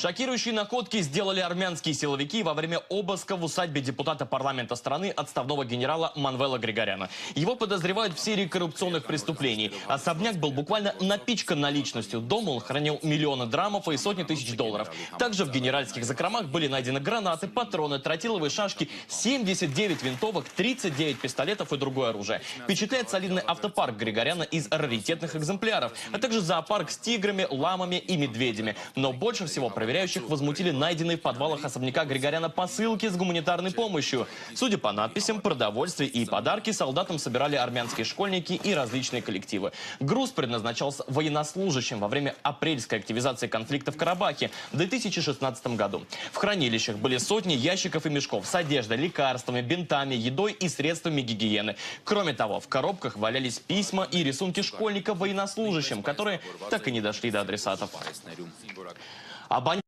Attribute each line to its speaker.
Speaker 1: Шокирующие находки сделали армянские силовики во время обыска в усадьбе депутата парламента страны отставного генерала Манвела Григоряна. Его подозревают в серии коррупционных преступлений. Особняк был буквально напичкан наличностью. Дома он хранил миллионы драмов и сотни тысяч долларов. Также в генеральских закромах были найдены гранаты, патроны, тротиловые шашки, 79 винтовок, 39 пистолетов и другое оружие. Впечатляет солидный автопарк Григоряна из раритетных экземпляров, а также зоопарк с тиграми, ламами и медведями. Но больше всего проверяющих возмутили найденные в подвалах особняка Григоряна посылки с гуманитарной помощью. Судя по надписям, продовольствие и подарки солдатам собирали армянские школьники и различные коллективы. Груз предназначался военнослужащим во время апрельской активизации конфликта в Карабахе в 2016 году. В хранилищах были сотни ящиков и мешков с одеждой, лекарствами, бинтами, едой и средствами гигиены. Кроме того, в коробках валялись письма и рисунки школьников военнослужащим, которые так и не дошли до адресатов. Абон-